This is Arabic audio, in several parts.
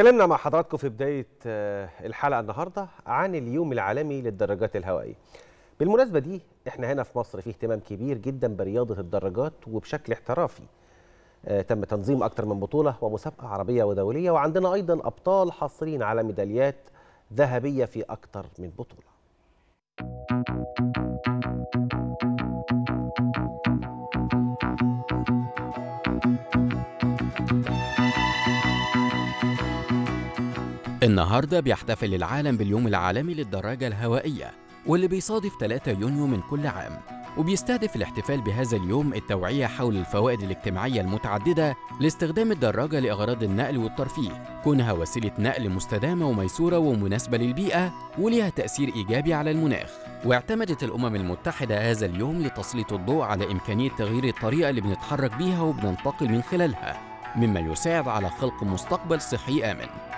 اتكلمنا مع حضراتكم في بداية الحلقة النهاردة عن اليوم العالمي للدراجات الهوائية. بالمناسبة دي إحنا هنا في مصر في اهتمام كبير جدا برياضة الدراجات وبشكل احترافي. آه تم تنظيم أكثر من بطولة ومسابقة عربية ودولية وعندنا أيضا أبطال حاصلين على ميداليات ذهبية في أكثر من بطولة. النهارده بيحتفل العالم باليوم العالمي للدراجة الهوائية واللي بيصادف 3 يونيو من كل عام. وبيستهدف الاحتفال بهذا اليوم التوعية حول الفوائد الاجتماعية المتعددة لاستخدام الدراجة لأغراض النقل والترفيه. كونها وسيلة نقل مستدامة وميسورة ومناسبة للبيئة وليها تأثير إيجابي على المناخ. واعتمدت الأمم المتحدة هذا اليوم لتسليط الضوء على إمكانية تغيير الطريقة اللي بنتحرك بيها وبننتقل من خلالها مما يساعد على خلق مستقبل صحي آمن.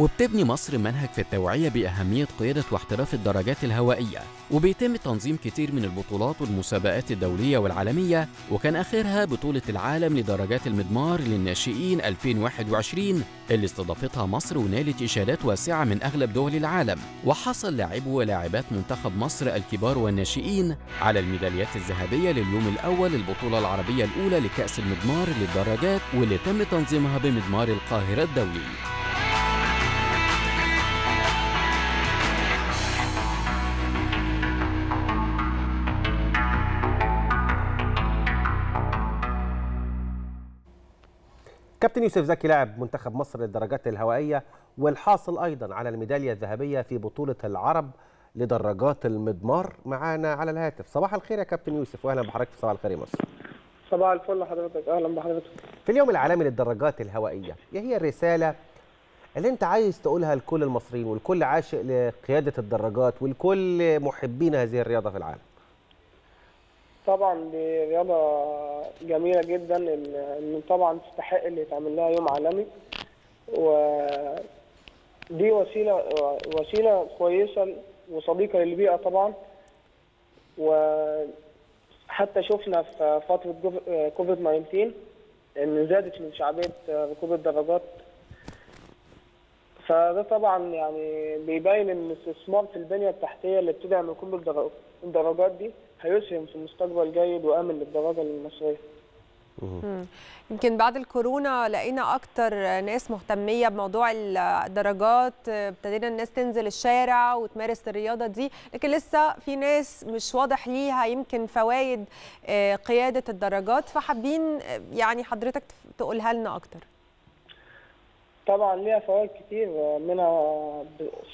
وبتبني مصر منهج في التوعية بأهمية قيادة واحتراف الدراجات الهوائية وبيتم تنظيم كتير من البطولات والمسابقات الدولية والعالمية وكان آخرها بطولة العالم لدراجات المضمار للناشئين 2021 اللي استضافتها مصر ونالت إشادات واسعة من أغلب دول العالم. وحصل لاعبو ولاعبات منتخب مصر الكبار والناشئين على الميداليات الذهبية لليوم الأول للبطولة العربية الأولى لكأس المضمار للدراجات واللي تم تنظيمها بمضمار القاهرة الدولي. كابتن يوسف زكي لاعب منتخب مصر للدراجات الهوائية والحاصل أيضا على الميدالية الذهبية في بطولة العرب لدراجات المضمار. معانا على الهاتف. صباح الخير يا كابتن يوسف واهلا بحضرتك في صباح الخير يا مصر. صباح الفل لحضرتك أهلا بحضرتك. في اليوم العالمي للدراجات الهوائية إيه هي الرسالة اللي أنت عايز تقولها لكل المصريين والكل عاشق لقيادة الدراجات والكل محبين هذه الرياضة في العالم؟ طبعا دي رياضة جميلة جدا ان طبعا تستحق اللي يتعمل لها يوم عالمي. ودي وسيلة وسيلة كويسة وصديقة للبيئة طبعا. وحتى شفنا في فترة كوفيد 19 إن زادت من شعبية ركوب الدراجات فده طبعا يعني بيبين إن الاستثمار في البنية التحتية اللي بتدعم ركوب الدراجات دي هيسهم في مستقبل جيد وأمن للدراجه المصرية. يمكن بعد الكورونا لقينا أكتر ناس مهتمية بموضوع الدراجات ابتدينا الناس تنزل الشارع وتمارس الرياضة دي لكن لسه في ناس مش واضح ليها يمكن فوائد قيادة الدراجات فحابين يعني حضرتك تقولها لنا أكتر. طبعا ليها فوائد كتير منها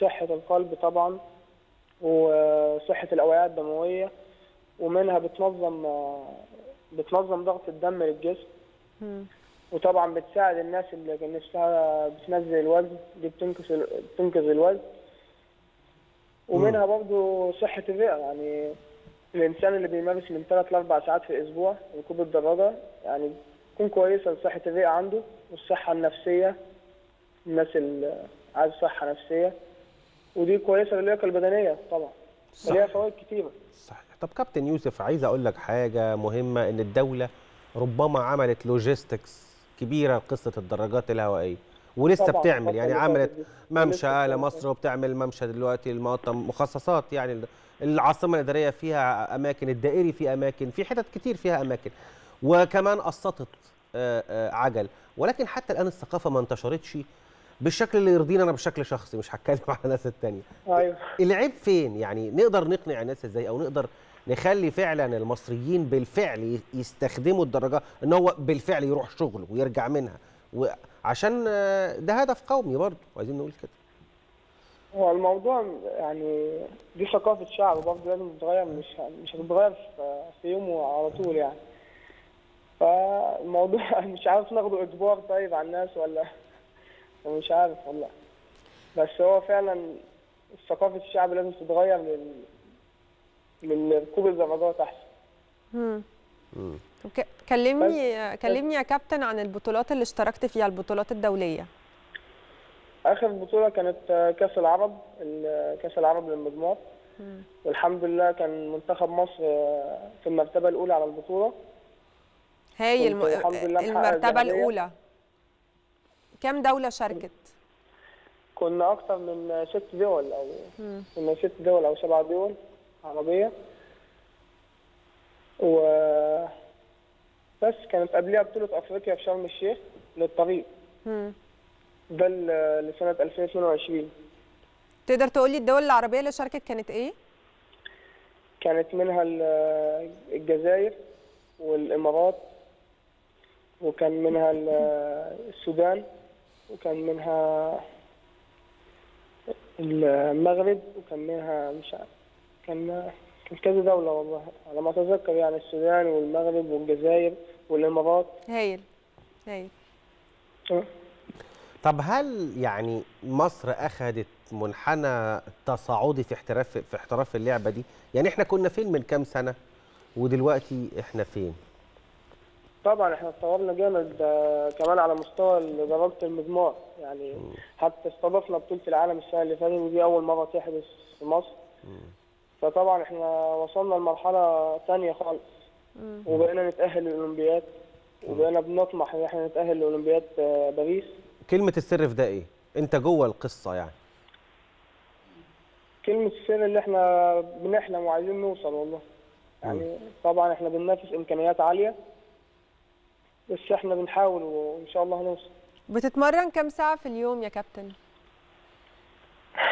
صحة القلب طبعا وصحة الأوعية الدموية ومنها بتنظم بتنظم ضغط الدم للجسم. وطبعا بتساعد الناس اللي كان نفسها بتنزل الوزن دي بتنقذ بتنقذ الوزن. ومنها برضو صحة الرئة يعني الإنسان اللي بيمارس من ثلاث لأربع ساعات في الأسبوع ركوب الدراجة يعني تكون كويسة لصحة الرئة عنده والصحة النفسية. الناس اللي عايز صحة نفسية ودي كويسة للياقة البدنية طبعا ليها فوائد كتيرة. صح. طب كابتن يوسف عايز أقول لك حاجة مهمة إن الدولة ربما عملت لوجيستكس كبيرة لقصة الدراجات الهوائية ولسه طبعاً بتعمل. يعني عملت. ممشى ولسه اعلى بتعمل. مصر وبتعمل ممشى دلوقتي المقاطع مخصصات يعني العاصمة الإدارية فيها أماكن الدائري في أماكن في حتت كتير فيها أماكن وكمان قسطت آه، آه، عجل. ولكن حتى الآن الثقافة ما انتشرتش بالشكل اللي يرضينا أنا بشكل شخصي مش هتكلم على الناس التانية. أيوه. العيب فين؟ يعني نقدر نقنع الناس إزاي؟ أو نقدر نخلي فعلا المصريين بالفعل يستخدموا الدراجات إن هو بالفعل يروح شغله ويرجع منها. وعشان ده هدف قومي برضه عايزين نقول كده. هو الموضوع يعني دي ثقافة شعب برضه لازم تتغير مش مش هتتغير في يوم وعلى طول يعني. فالموضوع مش عارف ناخده إجبار طيب على الناس ولا مش عارف والله. بس هو فعلا ثقافة الشعب لازم تتغير لل للركوب الدراجات أحسن. مم. طب ك- كلمني كلمني يا كابتن عن البطولات اللي اشتركت فيها البطولات الدولية. آخر بطولة كانت كأس العرب ال- كأس العرب للمضمار. والحمد لله كان منتخب مصر آه، في المرتبة الأولى على البطولة. هايل كنت الحمد لله محقق المرتبة الذهبية. الأولى كم دولة شاركت؟ كنا أكتر من ست دول أو كنا ست دول أو سبع دول عربية و بس كانت قبلها بطولة أفريقيا في شرم الشيخ للطريق مم. ده ل- لسنة 2022 تقدر تقول لي الدول العربية اللي شاركت كانت إيه؟ كانت منها ال- الجزائر والإمارات وكان منها ال- السودان وكان منها المغرب وكان منها مش عارف كان كان كذا دولة والله على ما أتذكر يعني السودان والمغرب والجزائر والإمارات. هايل هايل. طب هل يعني مصر أخذت منحنى تصاعدي في احتراف في احتراف اللعبة دي؟ يعني إحنا كنا فين من كام سنة؟ ودلوقتي إحنا فين؟ طبعا إحنا اتطورنا جامد آه، كمان على مستوى درجة المضمار. يعني حتى استضفنا بطولة العالم السنة اللي فاتت ودي أول مرة تحدث في مصر. فطبعا إحنا وصلنا لمرحلة ثانية خالص. وبقينا نتأهل للأولمبياد. وبقينا بنطمح إن إحنا نتأهل لأولمبياد آه، باريس. كلمة السر في ده إيه؟ أنت جوه القصة يعني. كلمة السر اللي إحنا بنحلم وعايزين نوصل والله. يعني طبعا إحنا بننافس إمكانيات عالية. بس إحنا بنحاول وإن شاء الله هنوصل. بتتمرن كم ساعة في اليوم يا كابتن؟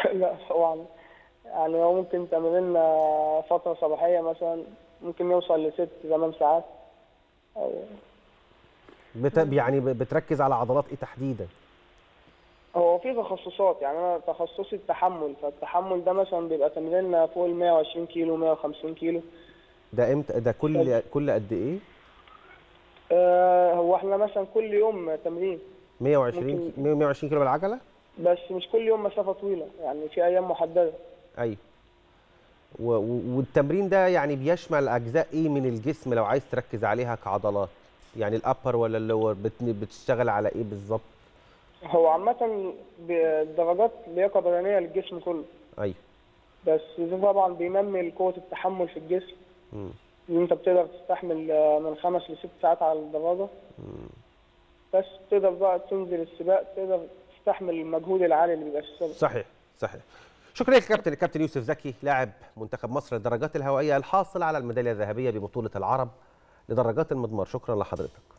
لا طبعا. يعني هو ممكن تمرين فترة صباحية مثلا ممكن نوصل لست ثمان ساعات. أو بت... يعني بتركز على عضلات إيه تحديدا؟ هو في تخصصات يعني أنا تخصصي التحمل فالتحمل ده مثلا بيبقى تمرين فوق ال 120 كيلو 150 كيلو. ده إمتى؟ ده كل كل قد إيه؟ آه هو إحنا مثلا كل يوم تمرين. 120 ممكن- 120 كيلو بالعجلة؟ بس مش كل يوم مسافة طويلة يعني في أيام محددة. أيوه. والتمرين ده يعني بيشمل أجزاء إيه من الجسم لو عايز تركز عليها كعضلات؟ يعني ال upper ولا ال lower؟ بت... بتشتغل على إيه بالظبط؟ هو عامة بدرجات لياقة بدنية للجسم كله. أيوه بس ده طبعا بينمي قوة التحمل في الجسم. مم. إن أنت بتقدر تستحمل آه، من خمس لست ساعات على الدراجة. بس تقدر بقى تنزل السباق تقدر تستحمل المجهود العالي اللي بيبقى في السباق. صحيح صحيح. شكرا لك كابتن. الكابتن يوسف زكي لاعب منتخب مصر للدراجات الهوائية الحاصل على الميدالية الذهبية ببطولة العرب لدراجات المضمار. شكرا لحضرتك.